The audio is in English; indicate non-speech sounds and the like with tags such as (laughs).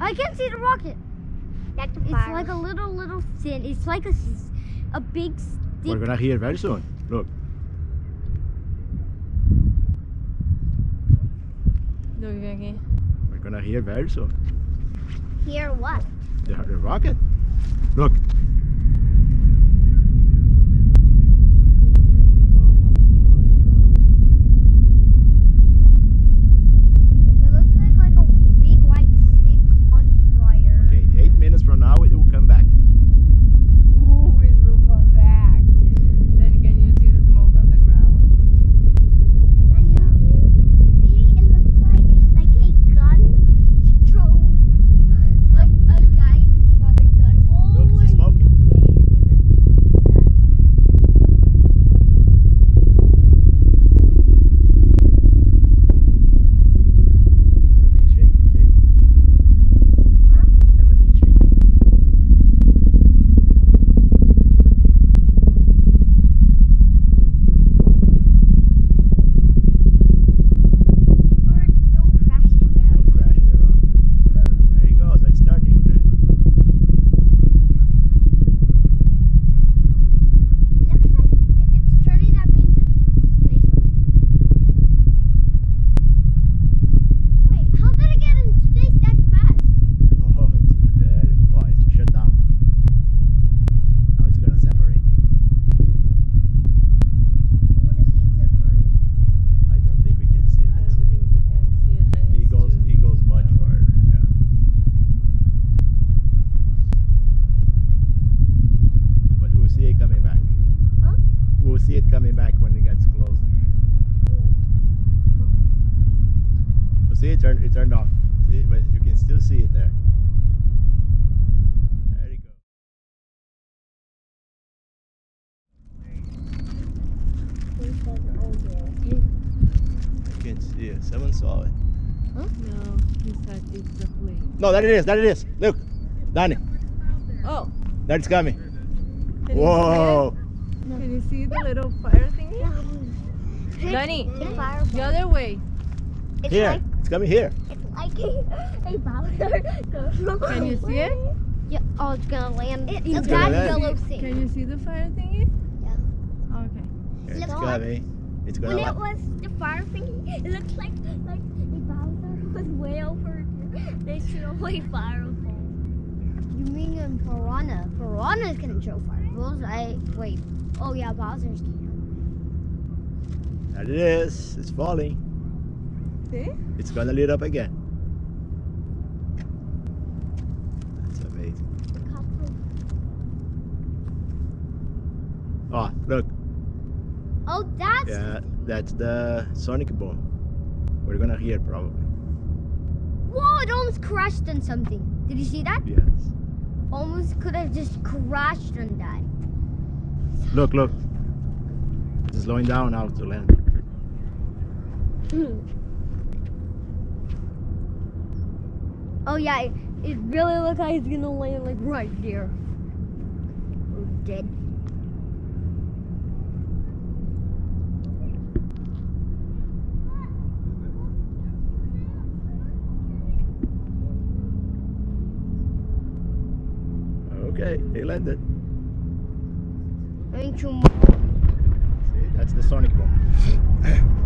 I can't see the rocket. That's the It's fire. like a little, little thin. It's like a, a big We're gonna hear very soon. Look. Look aquí. We're gonna hear very soon. Hear what? The, the rocket. Look. It looks like like a big white stick on fire. Okay, eight minutes from now it will come back. Ooh, it will come back. Then can you see the smoke on the ground? And you, really, it looks like like a gun thrown, Like a guy shot a gun all Look, the it's way to smoking. space with a satellite. Everything's shaking. See? Everything's shaking. or don't crash in No there. crash in the rock. There he goes. It's starting. Looks like If it's turning, that means it's in space already. wait, how did it get in space that fast? Oh, it's uh, oh, it's shut down. Now it's gonna separate. I want to see it separate. I don't think we can see it. I Let's don't see. think we can see it. and He it's goes. too He goes much low. farther. Yeah. But we'll see it coming back. Huh? We'll see it coming back when it gets closer. We'll see it turn. It turned off. See, but you can still see it there. There you go. You can't see it. Someone saw it. No, he said it's the plane. No, that it is. That it is. Look, Danny. Oh, That's coming. Whoa. See it? Can you see the little fire thingy? Danny, The fire. the other way. It's Here. like It's coming here. it's like (laughs) a, a Bowser. Can you see it? Yeah. Oh, it's gonna land It- in it's that gonna land. yellow thing. Can you see the fire thingy? Yeah. Okay. It's Looks like- coming. It's gonna When it was the fire thing, it looked like like a Bowser was way over here. They threw away fireball. Piranhas can throw fireballs. I wait. Oh yeah, Bowser's can. There it is. It's falling. See? It's gonna lit up again. That's amazing. Oh, look. Oh, that's Yeah, that's the sonic boom. We're gonna hear probably. whoa! It almost crashed on something. Did you see that? Yes. Almost could have just crashed on that. Look, look. It's slowing down now to land. (laughs) Oh yeah, it, really looks like it's gonna land like right there. Or dead. Okay, he landed. Two more. See, that's the sonic boom. (laughs)